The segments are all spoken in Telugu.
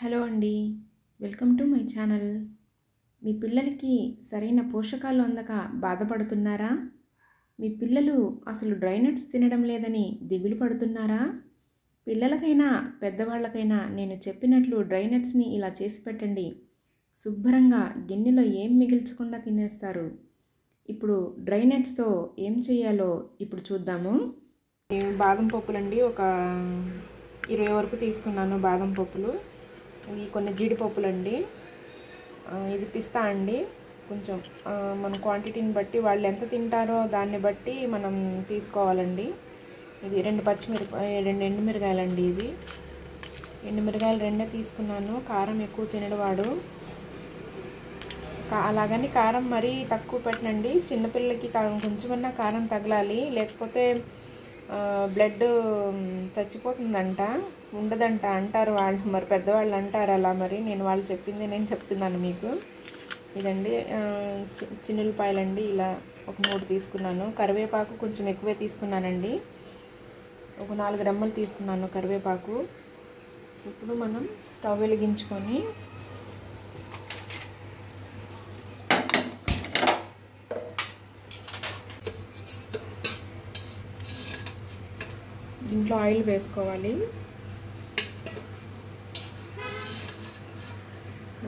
హలో అండి. Welcome to my channel. మీ పిల్లలకి సరైన పోషకాలు అందక బాధపడుతున్నారా? మీ పిల్లలు అసలు డ్రైనట్స్ తినడం లేదని దిగులు పడుతున్నారా? పిల్లలకైనా పెద్దవాళ్ళకైనా నేను చెప్పినట్లు డ్రైనట్స్ని ఇలా చేసి పెట్టండి. శుభ్రంగా గిన్నెలో ఏం మిగిల్చకుండా తినేస్తారు? ఇప్పుడు డ్రైనట్స్తో ఏం చేయాలో ఇప్పుడు చూద్దాము. బాదం పప్పులండి. ఒక ఇరవై వరకు తీసుకున్నాను బాదం పప్పులు. ఇవి కొన్ని జీడిపప్పులు అండి ఇది పిస్తా అండి. కొంచెం మన క్వాంటిటీని బట్టి వాళ్ళు ఎంత తింటారో దాన్ని బట్టి మనం తీసుకోవాలండి. ఇది రెండు పచ్చిమిరప రెండు ఎండుమిరకాయలండి ఇవి. ఎండుమిరకాయలు రెండే తీసుకున్నాను. కారం ఎక్కువ తినడవాడు కా అలాగని కారం మరీ తక్కువ పెట్టనండి. చిన్నపిల్లలకి కొంచెమన్నా కారం తగలాలి. లేకపోతే బ్లడ్ చచ్చిపోతుందంట ఉండదంట అంటారు వాళ్ళు. మరి పెద్దవాళ్ళు అంటారు అలా మరి. నేను వాళ్ళు చెప్పింది నేను చెప్తున్నాను మీకు. ఇదండి ఆ, చిన్నులపాయలండి. ఇలా ఒక మూడు తీసుకున్నాను. కరివేపాకు కొంచెం ఎక్కువే తీసుకున్నానండి. ఒక నాలుగు రెమ్మలు తీసుకున్నాను కరివేపాకు. ఇప్పుడు మనం స్టవ్ వెలిగించుకొని దీంట్లో ఆయిల్ వేసుకోవాలి.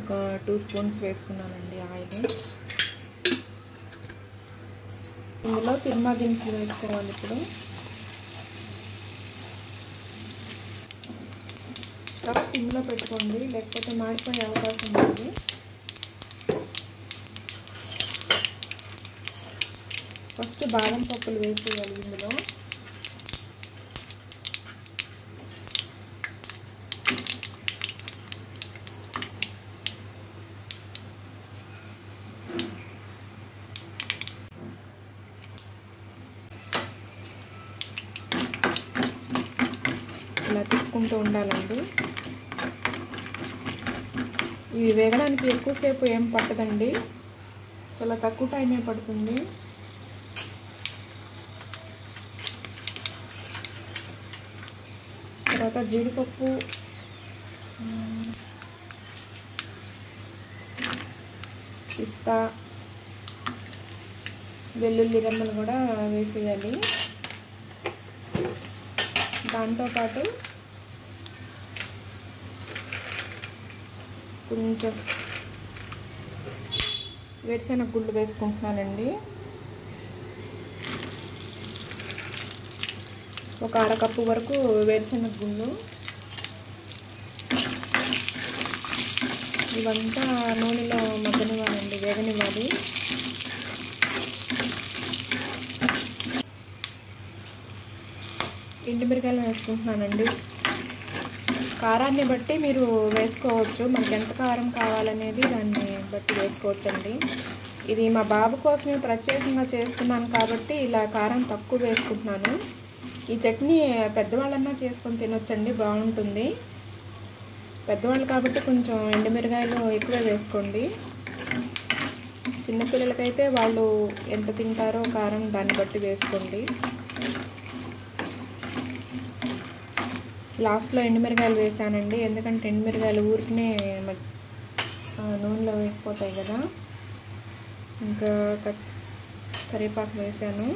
ఒక టూ స్పూన్స్ వేసుకున్నానండి ఆయిల్. ఇందులో తిరుమా దినుసులు వేసుకోవాలి ఇప్పుడు. స్టవ్ సిమ్లో పెట్టుకోండి లేకపోతే మాడిపోయే అవకాశం ఉంది. ఫస్ట్ బాదం పప్పులు వేసేయాలి ఇందులో. ఇలా తిప్పుకుంటూ ఉండాలండి. ఇవి వేగడానికి ఎక్కువసేపు ఏం పట్టదండి. చాలా తక్కువ టైమే పడుతుంది. తర్వాత జీడిపప్పు పిస్తా వెల్లుల్లి రెమ్మలు కూడా వేసేయాలి. దాంతోపాటు కొంచెం వేరుశెనగ గుళ్ళు వేసుకుంటున్నానండి. ఒక అరకప్పు వరకు వేరుశెనగ గుళ్ళు. ఇవంతా నూనెలో మగ్గనివ్వాలండి వేగనివ్వాలి. ఎండుమిరకాయలు వేసుకుంటున్నానండి. కారాన్ని బట్టి మీరు వేసుకోవచ్చు. మనకి ఎంత కారం కావాలనేది దాన్ని బట్టి వేసుకోవచ్చండి. ఇది మా బాబు కోసమే ప్రత్యేకంగా చేస్తున్నాను కాబట్టి ఇలా కారం తక్కువ వేసుకుంటున్నాను. ఈ చట్నీ పెద్దవాళ్ళన్నా చేసుకొని తినొచ్చండి బాగుంటుంది. పెద్దవాళ్ళు కాబట్టి కొంచెం ఎండుమిరకాయలు ఎక్కువే వేసుకోండి. చిన్నపిల్లలకైతే వాళ్ళు ఎంత తింటారో కారం దాన్ని బట్టి వేసుకోండి. లాస్ట్లో ఎండుమిరకాయలు వేసానండి ఎందుకంటే ఎండుమిరకాయలు ఊరికనే నూనెలో వేసిపోతాయి కదా. ఇంకా క- కరివేపాకు వేసాను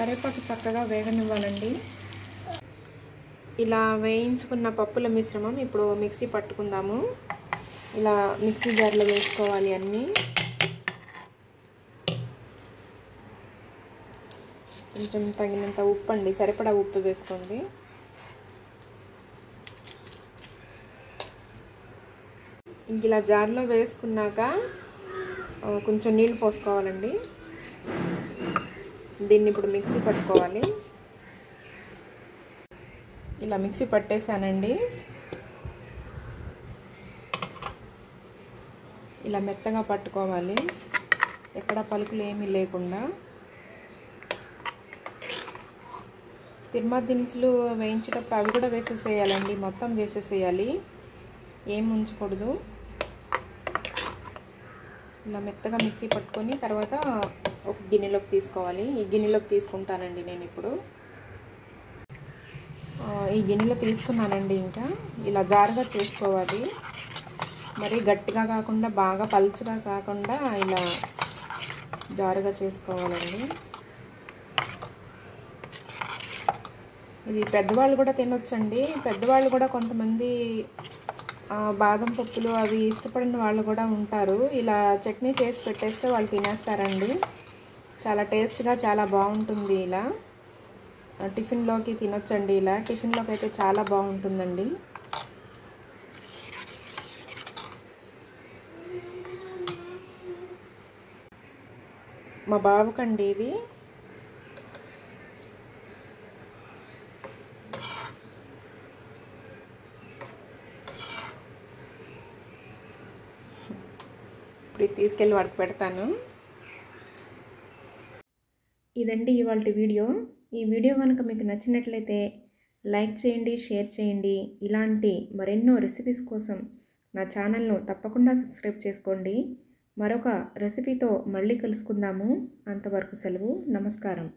కరివేపాకు చక్కగా వేగనివ్వాలండి. ఇలా వేయించుకున్న పప్పుల మిశ్రమం ఇప్పుడు మిక్సీ పట్టుకుందాము. ఇలా మిక్సీ జార్లో వేసుకోవాలి అన్నీ. కొంచెం తగినంత ఉప్పు అండి సరిపడా ఉప్పు వేసుకోండి. ఇంక ఇలా జార్లో వేసుకున్నాక కొంచెం నీళ్ళు పోసుకోవాలండి. దీన్ని ఇప్పుడు మిక్సీ పట్టుకోవాలి. ఇలా మిక్సీ పట్టేశానండి ఇలా మెత్తగా పట్టుకోవాలి. ఎక్కడ పలుకులు ఏమీ లేకుండా. తిరుమల దినుసులు వేయించేటప్పుడు అవి కూడా వేసేసేయాలండి. మొత్తం వేసేసేయాలి. ఏం ఉంచకూడదు. ఇలా మెత్తగా మిక్సీ పట్టుకొని తర్వాత ఒక గిన్నెలోకి తీసుకోవాలి. ఈ గిన్నెలోకి తీసుకుంటానండి నేను ఇప్పుడు. ఈ గిన్నెలో తీసుకున్నానండి ఇంకా. ఇలా జారుగా చేసుకోవాలి. మరి గట్టిగా కాకుండా బాగా పలుచగా కాకుండా ఇలా జారుగా చేసుకోవాలండి. ఇది పెద్దవాళ్ళు కూడా తినొచ్చండి. పెద్దవాళ్ళు కూడా కొంతమంది బాదం పప్పులు అవి ఇష్టపడిన వాళ్ళు కూడా ఉంటారు. ఇలా చట్నీ చేసి పెట్టేస్తే వాళ్ళు తినేస్తారండి. చాలా టేస్ట్గా చాలా బాగుంటుంది ఇలా. టిఫిన్లోకి తినొచ్చండి ఇలా. టిఫిన్లోకి అయితే చాలా బాగుంటుందండి. మా బాబుకండి ఇది. ఇప్పుడు తీసుకెళ్ళి వాడికి పెడతాను. ఇదండి ఇవాళ వీడియో. ఈ వీడియో కనుక మీకు నచ్చినట్లయితే లైక్ చేయండి షేర్ చేయండి. ఇలాంటి మరెన్నో రెసిపీస్ కోసం నా ఛానల్ను తప్పకుండా సబ్స్క్రైబ్ చేసుకోండి. మరొక రెసిపీతో మళ్ళీ కలుసుకుందాము. అంతవరకు సెలవు. నమస్కారం.